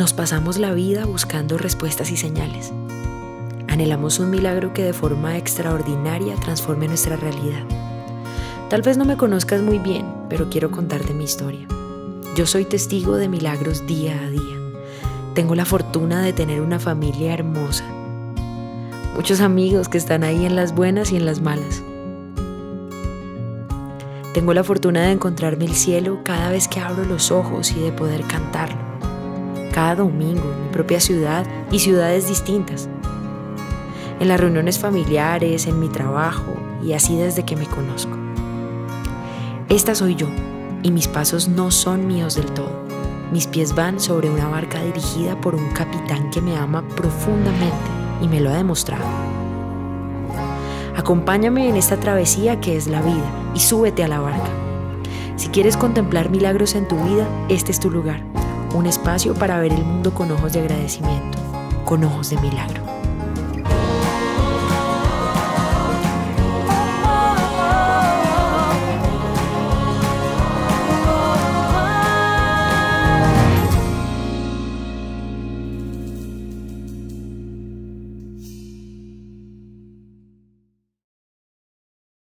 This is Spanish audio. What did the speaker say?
Nos pasamos la vida buscando respuestas y señales. Anhelamos un milagro que de forma extraordinaria transforme nuestra realidad. Tal vez no me conozcas muy bien, pero quiero contarte mi historia. Yo soy testigo de milagros día a día. Tengo la fortuna de tener una familia hermosa. Muchos amigos que están ahí en las buenas y en las malas. Tengo la fortuna de encontrarme el cielo cada vez que abro los ojos y de poder cantarlo. Cada domingo en mi propia ciudad y ciudades distintas. En las reuniones familiares, en mi trabajo y así desde que me conozco. Esta soy yo y mis pasos no son míos del todo. Mis pies van sobre una barca dirigida por un capitán que me ama profundamente y me lo ha demostrado. Acompáñame en esta travesía que es la vida y súbete a la barca. Si quieres contemplar milagros en tu vida, este es tu lugar, un espacio para ver el mundo con ojos de agradecimiento, con ojos de milagro.